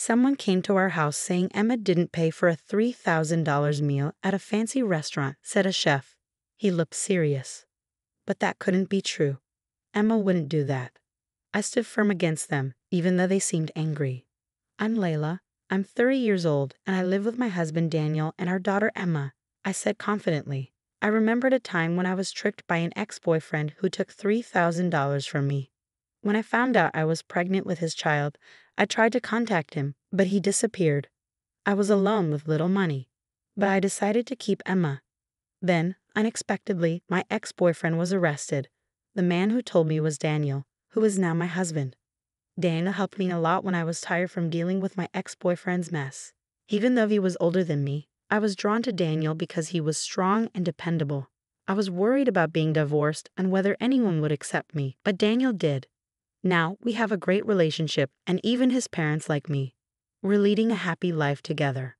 Someone came to our house saying Emma didn't pay for a $3,000 meal at a fancy restaurant, said a chef. He looked serious. But that couldn't be true. Emma wouldn't do that. I stood firm against them, even though they seemed angry. I'm Layla. I'm 30 years old, and I live with my husband Daniel and our daughter Emma, I said confidently. I remembered a time when I was tricked by an ex boyfriend who took $3,000 from me. When I found out I was pregnant with his child, I tried to contact him, but he disappeared. I was alone with little money, but I decided to keep Emma. Then, unexpectedly, my ex boyfriend was arrested. The man who told me was Daniel, who is now my husband. Daniel helped me a lot when I was tired from dealing with my ex boyfriend's mess. Even though he was older than me, I was drawn to Daniel because he was strong and dependable. I was worried about being divorced and whether anyone would accept me, but Daniel did. Now we have a great relationship, and even his parents like me. We're leading a happy life together.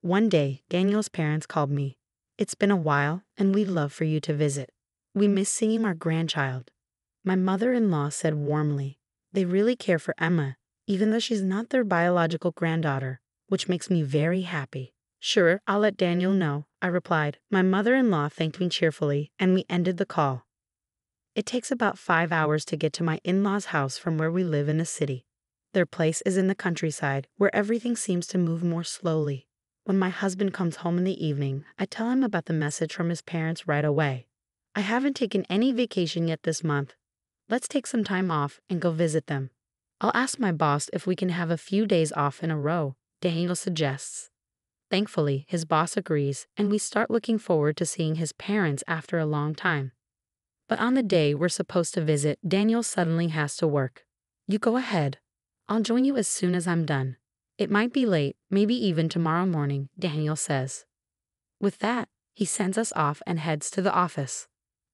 One day, Daniel's parents called me. It's been a while, and we'd love for you to visit. We miss seeing our grandchild. My mother in law said warmly, They really care for Emma, even though she's not their biological granddaughter, which makes me very happy. Sure, I'll let Daniel know, I replied. My mother in law thanked me cheerfully, and we ended the call. It takes about five hours to get to my in law's house from where we live in the city. Their place is in the countryside, where everything seems to move more slowly. When my husband comes home in the evening, I tell him about the message from his parents right away. I haven't taken any vacation yet this month. Let's take some time off and go visit them. I'll ask my boss if we can have a few days off in a row, Daniel suggests. Thankfully, his boss agrees, and we start looking forward to seeing his parents after a long time. But on the day we're supposed to visit, Daniel suddenly has to work. You go ahead. I'll join you as soon as I'm done. It might be late, maybe even tomorrow morning, Daniel says. With that, he sends us off and heads to the office.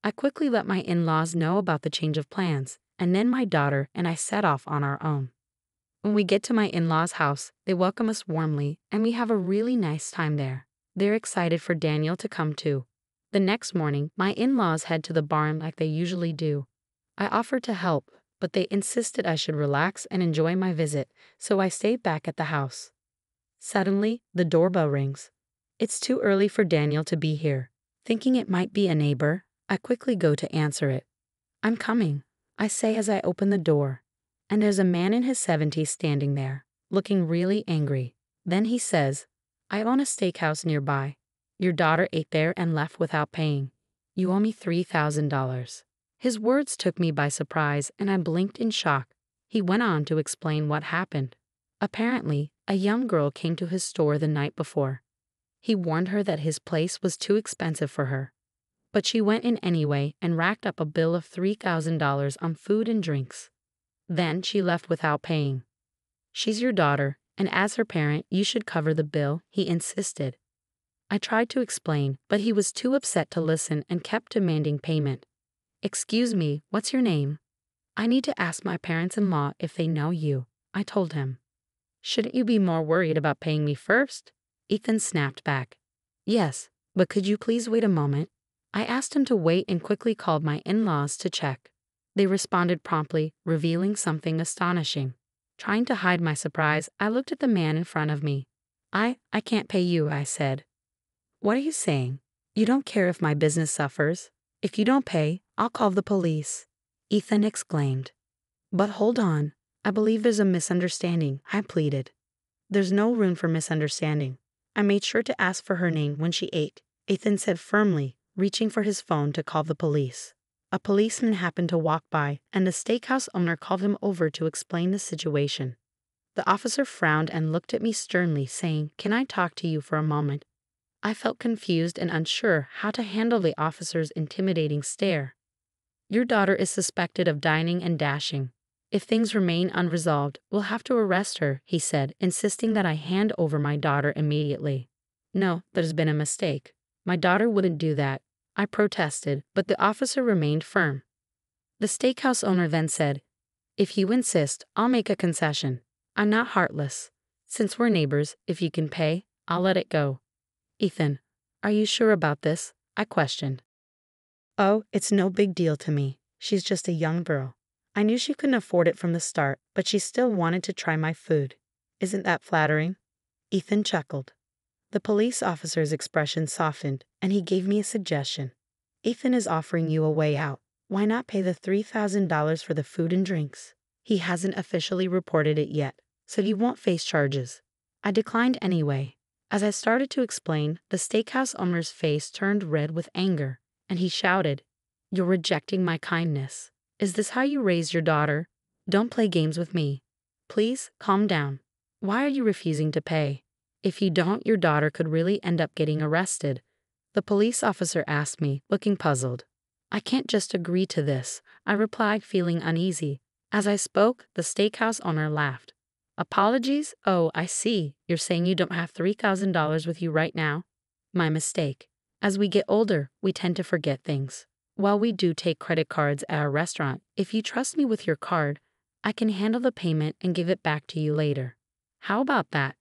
I quickly let my in laws know about the change of plans, and then my daughter and I set off on our own. When we get to my in law's house, they welcome us warmly, and we have a really nice time there. They're excited for Daniel to come too, the next morning, my in laws head to the barn like they usually do. I offered to help, but they insisted I should relax and enjoy my visit, so I stayed back at the house. Suddenly, the doorbell rings. It's too early for Daniel to be here. Thinking it might be a neighbor, I quickly go to answer it. I'm coming, I say as I open the door. And there's a man in his 70s standing there, looking really angry. Then he says, I own a steakhouse nearby. Your daughter ate there and left without paying. You owe me $3,000. His words took me by surprise, and I blinked in shock. He went on to explain what happened. Apparently, a young girl came to his store the night before. He warned her that his place was too expensive for her. But she went in anyway and racked up a bill of $3,000 on food and drinks. Then she left without paying. She's your daughter, and as her parent, you should cover the bill, he insisted. I tried to explain, but he was too upset to listen and kept demanding payment. Excuse me, what's your name? I need to ask my parents in law if they know you, I told him. Shouldn't you be more worried about paying me first? Ethan snapped back. Yes, but could you please wait a moment? I asked him to wait and quickly called my in laws to check. They responded promptly, revealing something astonishing. Trying to hide my surprise, I looked at the man in front of me. I, I can't pay you, I said. What are you saying? You don't care if my business suffers. If you don't pay, I'll call the police. Ethan exclaimed. But hold on. I believe there's a misunderstanding, I pleaded. There's no room for misunderstanding. I made sure to ask for her name when she ate, Ethan said firmly, reaching for his phone to call the police. A policeman happened to walk by, and the steakhouse owner called him over to explain the situation. The officer frowned and looked at me sternly, saying, Can I talk to you for a moment? I felt confused and unsure how to handle the officer's intimidating stare. Your daughter is suspected of dining and dashing. If things remain unresolved, we'll have to arrest her, he said, insisting that I hand over my daughter immediately. No, there's been a mistake. My daughter wouldn't do that. I protested, but the officer remained firm. The steakhouse owner then said, If you insist, I'll make a concession. I'm not heartless. Since we're neighbors, if you can pay, I'll let it go. Ethan, are you sure about this? I questioned. Oh, it's no big deal to me. She's just a young girl. I knew she couldn't afford it from the start, but she still wanted to try my food. Isn't that flattering? Ethan chuckled. The police officer's expression softened, and he gave me a suggestion. Ethan is offering you a way out. Why not pay the $3,000 for the food and drinks? He hasn't officially reported it yet, so you won't face charges. I declined anyway. As I started to explain, the steakhouse owner's face turned red with anger, and he shouted, You're rejecting my kindness. Is this how you raise your daughter? Don't play games with me. Please calm down. Why are you refusing to pay? If you don't, your daughter could really end up getting arrested. The police officer asked me, looking puzzled. I can't just agree to this, I replied, feeling uneasy. As I spoke, the steakhouse owner laughed. Apologies? Oh, I see. You're saying you don't have $3,000 with you right now? My mistake. As we get older, we tend to forget things. While we do take credit cards at our restaurant, if you trust me with your card, I can handle the payment and give it back to you later. How about that?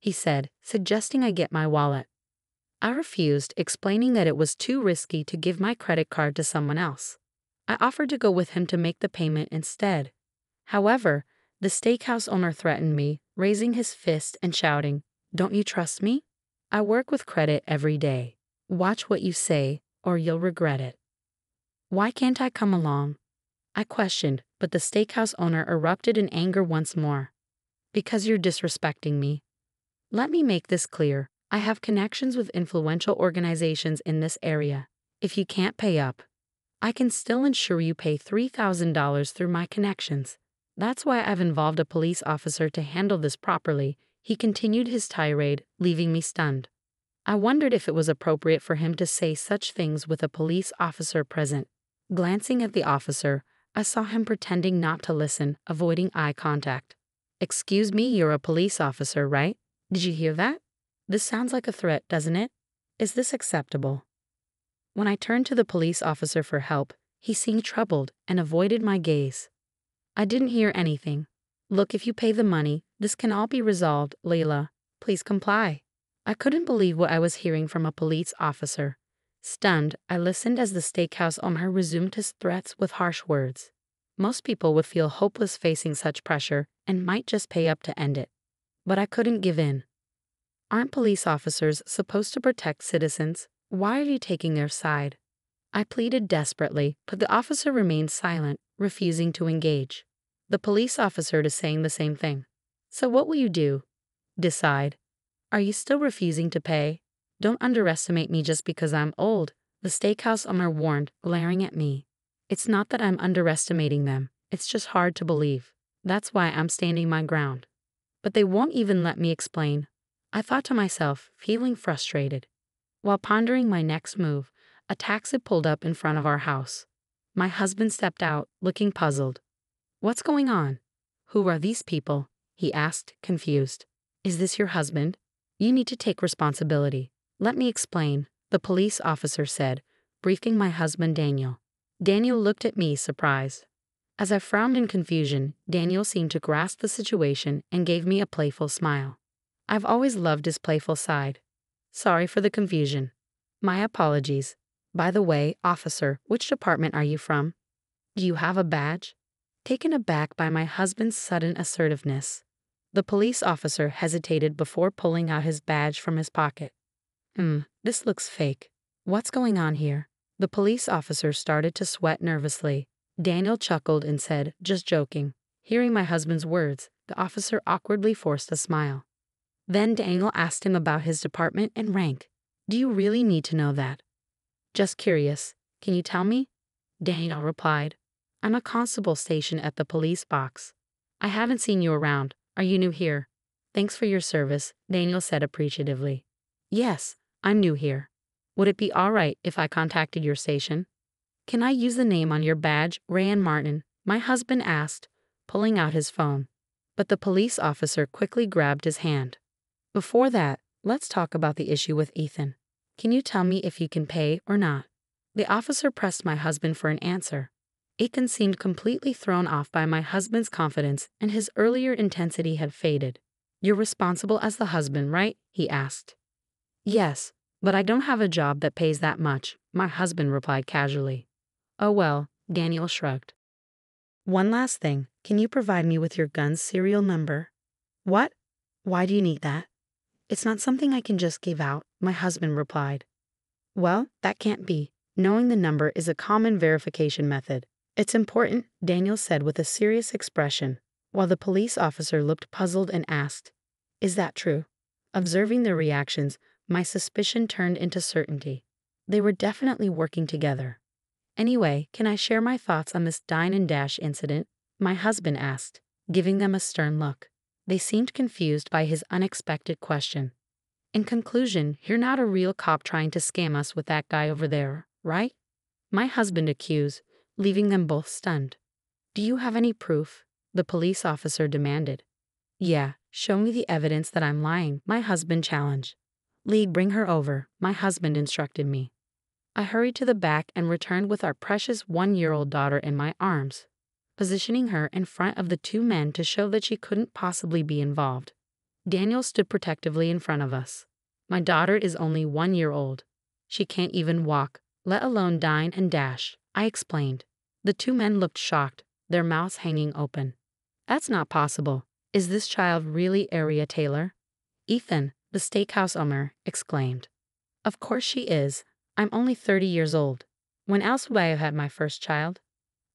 He said, suggesting I get my wallet. I refused, explaining that it was too risky to give my credit card to someone else. I offered to go with him to make the payment instead. However, the steakhouse owner threatened me, raising his fist and shouting, Don't you trust me? I work with credit every day. Watch what you say, or you'll regret it. Why can't I come along? I questioned, but the steakhouse owner erupted in anger once more. Because you're disrespecting me. Let me make this clear. I have connections with influential organizations in this area. If you can't pay up, I can still ensure you pay $3,000 through my connections. That's why I've involved a police officer to handle this properly. He continued his tirade, leaving me stunned. I wondered if it was appropriate for him to say such things with a police officer present. Glancing at the officer, I saw him pretending not to listen, avoiding eye contact. Excuse me, you're a police officer, right? Did you hear that? This sounds like a threat, doesn't it? Is this acceptable? When I turned to the police officer for help, he seemed troubled and avoided my gaze. I didn't hear anything. Look, if you pay the money, this can all be resolved, Layla. Please comply. I couldn't believe what I was hearing from a police officer. Stunned, I listened as the steakhouse owner resumed his threats with harsh words. Most people would feel hopeless facing such pressure and might just pay up to end it. But I couldn't give in. Aren't police officers supposed to protect citizens? Why are you taking their side? I pleaded desperately, but the officer remained silent, refusing to engage. The police officer is saying the same thing. So what will you do? Decide. Are you still refusing to pay? Don't underestimate me just because I'm old, the steakhouse owner warned, glaring at me. It's not that I'm underestimating them, it's just hard to believe. That's why I'm standing my ground. But they won't even let me explain I thought to myself, feeling frustrated. While pondering my next move, a taxi pulled up in front of our house. My husband stepped out, looking puzzled. What's going on? Who are these people? He asked, confused. Is this your husband? You need to take responsibility. Let me explain, the police officer said, briefing my husband Daniel. Daniel looked at me, surprised. As I frowned in confusion, Daniel seemed to grasp the situation and gave me a playful smile. I've always loved his playful side. Sorry for the confusion. My apologies. By the way, officer, which department are you from? Do you have a badge? Taken aback by my husband's sudden assertiveness, the police officer hesitated before pulling out his badge from his pocket. Hmm, this looks fake. What's going on here? The police officer started to sweat nervously. Daniel chuckled and said, just joking. Hearing my husband's words, the officer awkwardly forced a smile. Then Daniel asked him about his department and rank. Do you really need to know that? Just curious. Can you tell me? Daniel replied. I'm a constable stationed at the police box. I haven't seen you around. Are you new here? Thanks for your service, Daniel said appreciatively. Yes, I'm new here. Would it be all right if I contacted your station? Can I use the name on your badge, Rayan Martin? My husband asked, pulling out his phone. But the police officer quickly grabbed his hand. Before that, let's talk about the issue with Ethan. Can you tell me if you can pay or not? The officer pressed my husband for an answer. Aiken seemed completely thrown off by my husband's confidence, and his earlier intensity had faded. You're responsible as the husband, right? he asked. Yes, but I don't have a job that pays that much, my husband replied casually. Oh well, Daniel shrugged. One last thing, can you provide me with your gun's serial number? What? Why do you need that? It's not something I can just give out, my husband replied. Well, that can't be. Knowing the number is a common verification method. It's important, Daniel said with a serious expression, while the police officer looked puzzled and asked, Is that true? Observing their reactions, my suspicion turned into certainty. They were definitely working together. Anyway, can I share my thoughts on this dine and dash incident? My husband asked, giving them a stern look. They seemed confused by his unexpected question. In conclusion, you're not a real cop trying to scam us with that guy over there, right? My husband accused, leaving them both stunned. Do you have any proof? The police officer demanded. Yeah, show me the evidence that I'm lying, my husband challenged. Lee, bring her over, my husband instructed me. I hurried to the back and returned with our precious one year old daughter in my arms, positioning her in front of the two men to show that she couldn't possibly be involved. Daniel stood protectively in front of us. My daughter is only one year old. She can't even walk, let alone dine and dash, I explained. The two men looked shocked, their mouths hanging open. That's not possible. Is this child really Aria Taylor? Ethan, the steakhouse owner, exclaimed. Of course she is. I'm only 30 years old. When else would I have had my first child?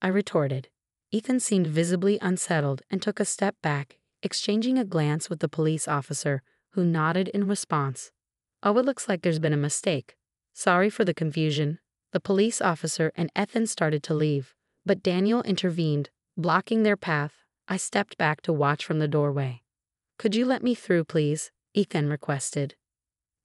I retorted. Ethan seemed visibly unsettled and took a step back, exchanging a glance with the police officer, who nodded in response. Oh, it looks like there's been a mistake. Sorry for the confusion. The police officer and Ethan started to leave, but Daniel intervened, blocking their path. I stepped back to watch from the doorway. Could you let me through, please? Ethan requested.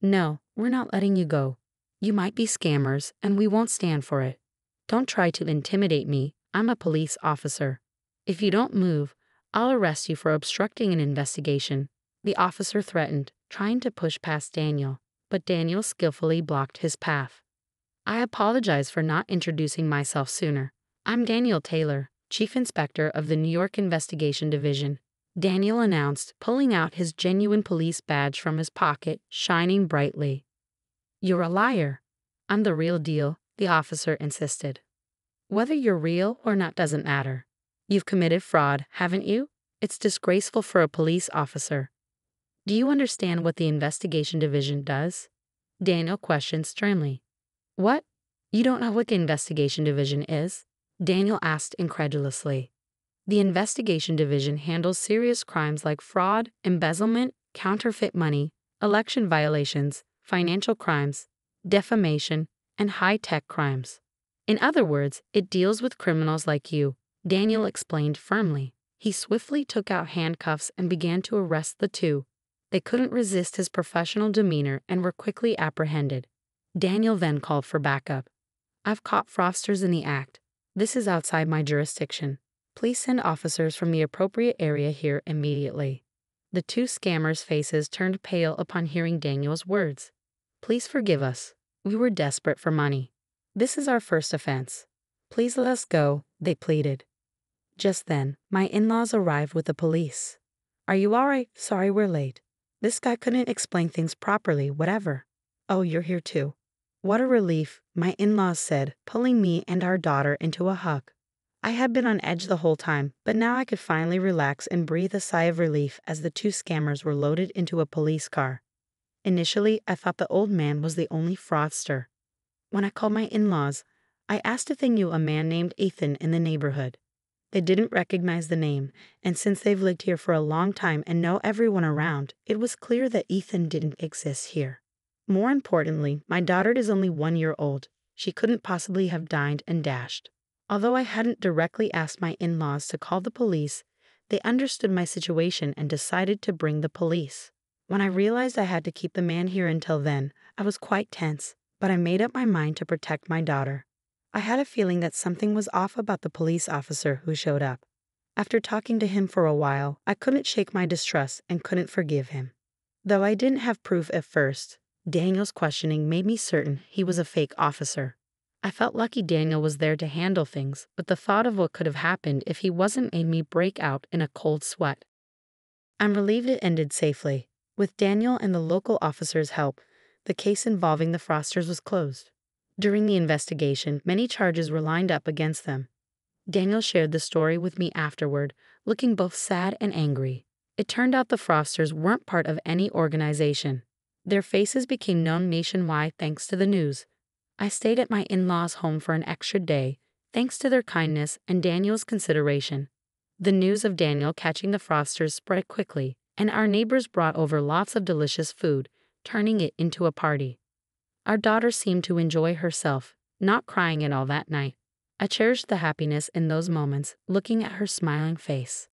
No, we're not letting you go. You might be scammers, and we won't stand for it. Don't try to intimidate me. I'm a police officer. If you don't move, I'll arrest you for obstructing an investigation. The officer threatened, trying to push past Daniel, but Daniel skillfully blocked his path. I apologize for not introducing myself sooner. I'm Daniel Taylor, Chief Inspector of the New York Investigation Division. Daniel announced, pulling out his genuine police badge from his pocket, shining brightly. You're a liar. I'm the real deal, the officer insisted. Whether you're real or not doesn't matter. You've committed fraud, haven't you? It's disgraceful for a police officer. Do you understand what the investigation division does? Daniel questioned sternly. What? You don't know what the investigation division is? Daniel asked incredulously. The investigation division handles serious crimes like fraud, embezzlement, counterfeit money, election violations, financial crimes, defamation, and high tech crimes. In other words, it deals with criminals like you, Daniel explained firmly. He swiftly took out handcuffs and began to arrest the two. They couldn't resist his professional demeanor and were quickly apprehended. Daniel then called for backup. I've caught fraudsters in the act. This is outside my jurisdiction. Please send officers from the appropriate area here immediately. The two scammers' faces turned pale upon hearing Daniel's words. Please forgive us. We were desperate for money. This is our first offense. Please let us go, they pleaded. Just then, my in laws arrived with the police. Are you all right? Sorry we're late. This guy couldn't explain things properly, whatever. Oh, you're here too. What a relief, my in laws said, pulling me and our daughter into a hug. I had been on edge the whole time, but now I could finally relax and breathe a sigh of relief as the two scammers were loaded into a police car. Initially, I thought the old man was the only fraudster. When I called my in laws, I asked if they knew a man named Ethan in the neighborhood. They didn't recognize the name, and since they've lived here for a long time and know everyone around, it was clear that Ethan didn't exist here. More importantly, my daughter is only one year old. She couldn't possibly have dined and dashed. Although I hadn't directly asked my in laws to call the police, they understood my situation and decided to bring the police. When I realized I had to keep the man here until then, I was quite tense, but I made up my mind to protect my daughter. I had a feeling that something was off about the police officer who showed up. After talking to him for a while, I couldn't shake my distrust and couldn't forgive him. Though I didn't have proof at first, Daniel's questioning made me certain he was a fake officer. I felt lucky Daniel was there to handle things, but the thought of what could have happened if he wasn't made me break out in a cold sweat. I'm relieved it ended safely. With Daniel and the local officer's help, the case involving the Frosters was closed. During the investigation, many charges were lined up against them. Daniel shared the story with me afterward, looking both sad and angry. It turned out the Frosters weren't part of any organization. Their faces became known nationwide thanks to the news. I stayed at my in law's home for an extra day, thanks to their kindness and Daniel's consideration. The news of Daniel catching the Frosters spread quickly, and our neighbors brought over lots of delicious food, turning it into a party. Our daughter seemed to enjoy herself, not crying at all that night. I cherished the happiness in those moments, looking at her smiling face.